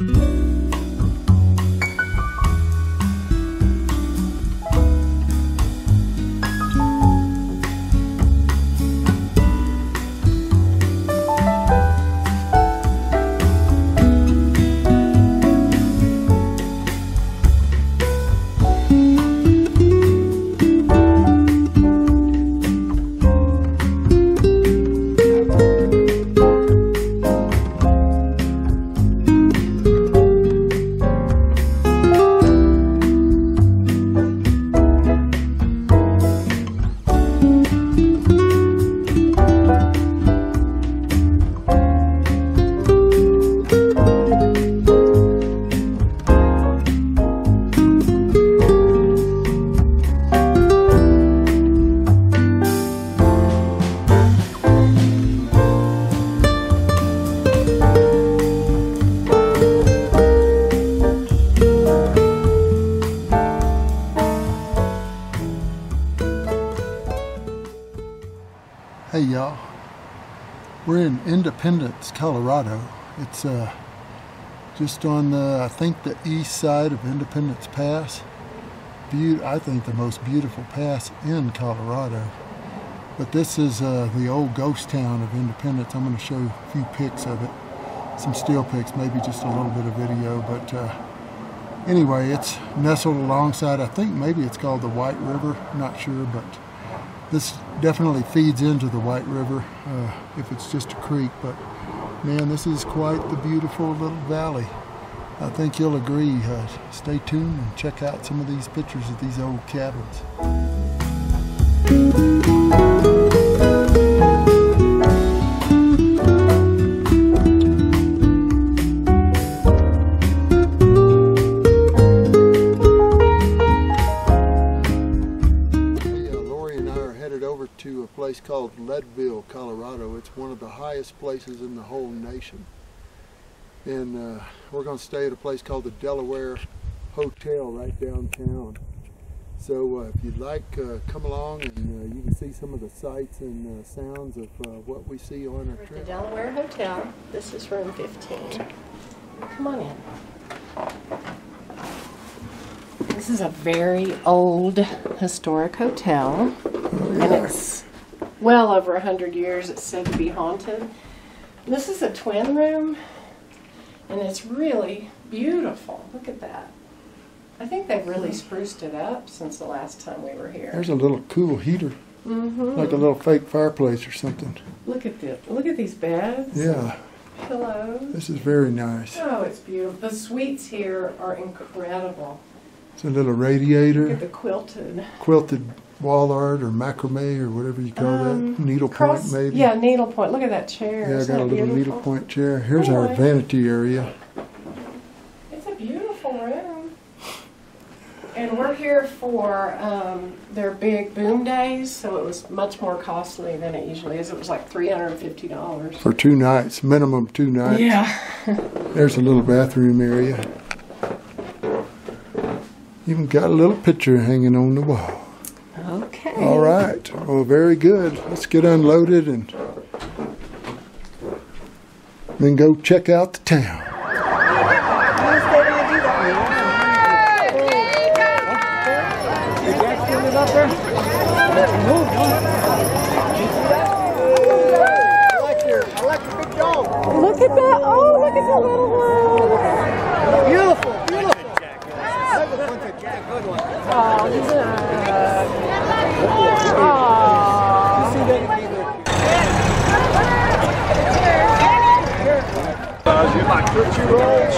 Hey we're in Independence, Colorado. It's uh, just on the, I think the east side of Independence Pass. Be- I think the most beautiful pass in Colorado. But this is uh, the old ghost town of Independence. I'm going to show a few pics of it, some still pics, maybe just a little bit of video. But uh, anyway, it's nestled alongside, I think maybe it's called the White River, not sure, but this definitely feeds into the White River uh, if it's just a creek, but man, this is quite the beautiful little valley. I think you'll agree. Uh, stay tuned and check out some of these pictures of these old cabins. Over to a place called Leadville, Colorado. It's one of the highest places in the whole nation. And uh, we're going to stay at a place called the Delaware Hotel right downtown. So uh, if you'd like, uh, come along and uh, you can see some of the sights and uh, sounds of uh, what we see on our We're the. Delaware Hotel. This is room 15. Come on in. This is a very old historic hotel, and it's well over 100 years. It's said to be haunted. This is a twin room, and it's really beautiful. Look at that. I think they've really spruced it up since the last time we were here. There's a little cool heater, mm -hmm. like a little fake fireplace or something. Look at this. Look at these beds. Yeah, Pillows. this is very nice. Oh, it's beautiful. The suites here are incredible. It's a little radiator. Look radiator. at the quilted. quilted wall art or macrame or whatever you call Um, that. Needlepoint maybe. Yeah, needlepoint. Look at that chair. Yeah, I got a little needlepoint chair. Here's our vanity area. It's a beautiful room. And we're here for um, their big boom days, so it was much more costly than it usually is. It was like $350. For two nights, minimum two nights. Yeah. There's a little bathroom area. Even got a little picture hanging on the wall. All right. Well, very good. Let's get unloaded and then go check out the town. Look at that. Oh, look at the little one. Beautiful, beautiful. Oh, he's a. Oh. You like Tootsie Rolls?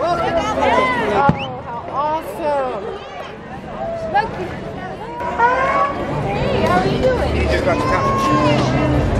Oh, how awesome. Hey, how are you doing? You just got the couch.